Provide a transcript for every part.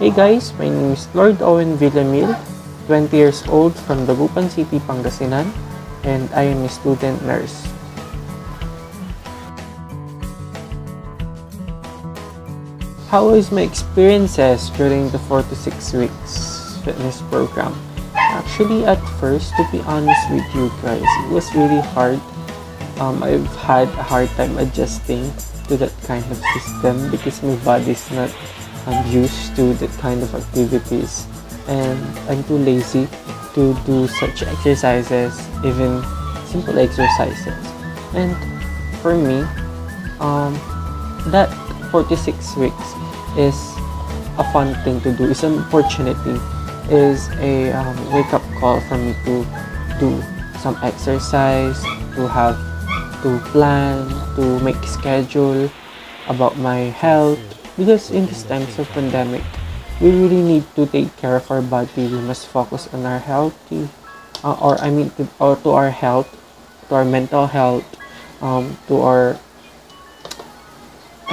Hey guys, my name is Lord Owen Villamil, 20 years old from Dagupan City, Pangasinan, and I am a student nurse. How is my experiences during the 4 to 6 weeks fitness program? Actually, at first, to be honest with you guys, it was really hard. Um, I've had a hard time adjusting to that kind of system because my body's not um, used to that kind of activities and I'm too lazy to do such exercises, even simple exercises. And for me, um, that 46 weeks is a fun thing to do. It's an opportunity. Is a um, wake up call for me to do some exercise, to have to plan, to make schedule about my health. Because in these times of pandemic, we really need to take care of our body. We must focus on our healthy, uh, or I mean, to, or to our health, to our mental health, um, to our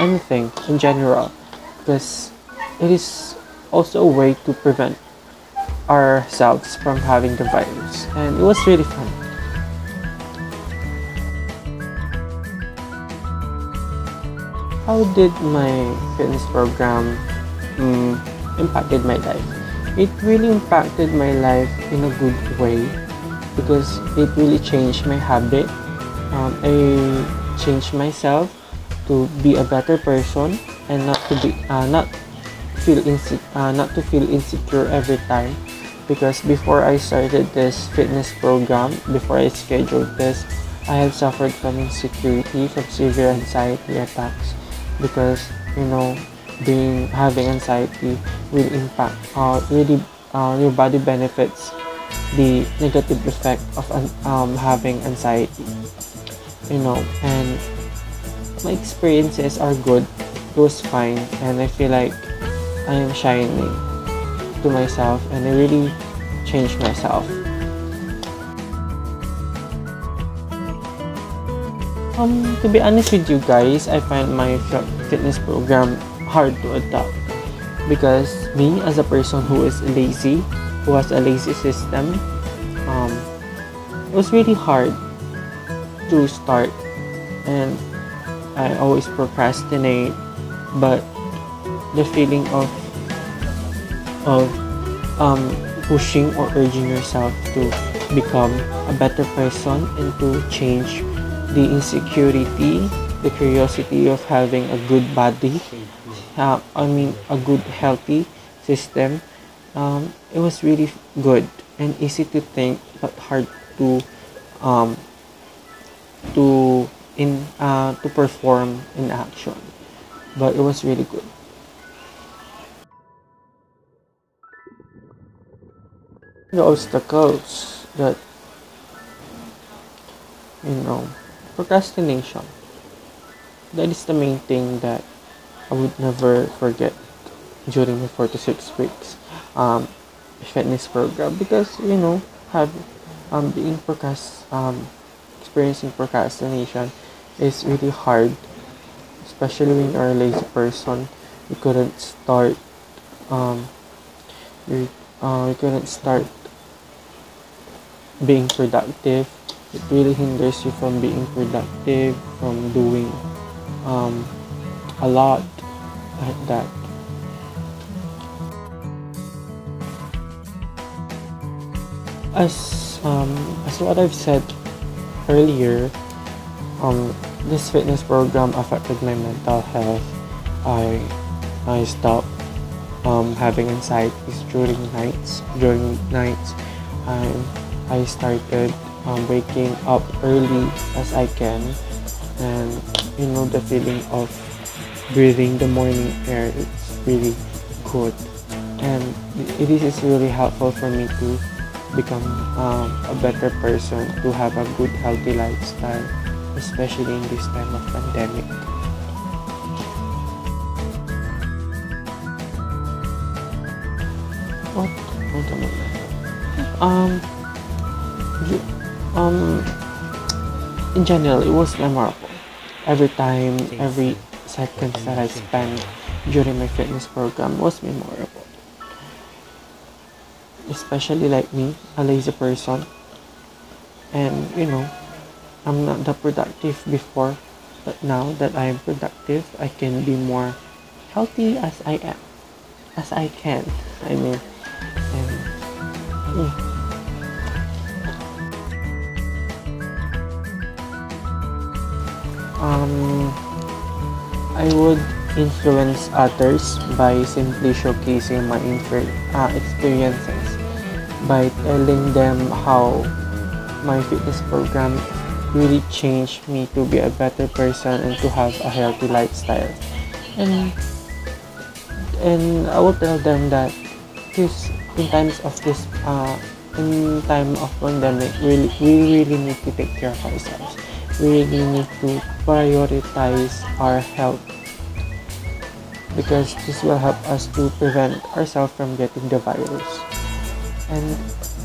anything in general. Because it is also a way to prevent ourselves from having the virus. And it was really fun how did my fitness program um, impacted my life? It really impacted my life in a good way because it really changed my habit. Um, i changed myself to be a better person and not to be uh, not feel inse- uh, not to feel insecure every time because before I started this fitness program before I scheduled this I have suffered from insecurity from severe anxiety attacks because you know being having anxiety will impact uh, really uh, your body benefits the negative effect of um, having anxiety you know and my experiences are good it was fine and I feel like I am shining to myself and I really changed myself. Um, to be honest with you guys, I find my fitness program hard to adapt. Because me as a person who is lazy, who has a lazy system, um, it was really hard to start. And I always procrastinate. But the feeling of of um, pushing or urging yourself to become a better person and to change the insecurity the curiosity of having a good body uh, i mean a good healthy system um, it was really good and easy to think but hard to um, to in uh, to perform in action but it was really good. The obstacles that you know procrastination. That is the main thing that I would never forget during the four to six weeks um, fitness program because you know have um, being procrast um, experiencing procrastination is really hard especially when you're a lazy person. You couldn't start um, you, uh, you couldn't start being productive it really hinders you from being productive from doing um, a lot like that as um, as what I've said earlier um, this fitness program affected my mental health. I I stopped um, having anxieties during nights. During nights, I I started um, waking up early as I can, and you know the feeling of breathing the morning air. It's really good, and this is really helpful for me to become um, a better person, to have a good healthy lifestyle especially in this time of pandemic. What? Hold on Um, um, in general, it was memorable. Every time, every seconds that I spent during my fitness program was memorable. especially like me, a lazy person. And you know, I'm not that productive before, but now that I am productive, I can be more healthy as I am, as I can. I mean, and mm. Um, I would influence others by simply showcasing my infer- uh, experiences by telling them how my fitness program really changed me to be a better person and to have a healthy lifestyle. And and I will tell them that this in times of this uh, in time of pandemic really we really need to take care of ourselves really need to prioritize our health because this will help us to prevent ourselves from getting the virus. And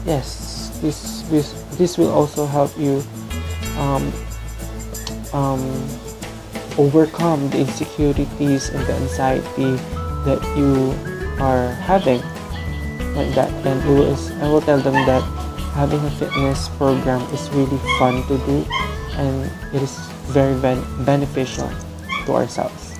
yes this this, this will also help you um, um, overcome the insecurities and the anxiety that you are having. Like that and it was, I will tell them that having a fitness program is really fun to do and it is very ben- beneficial to ourselves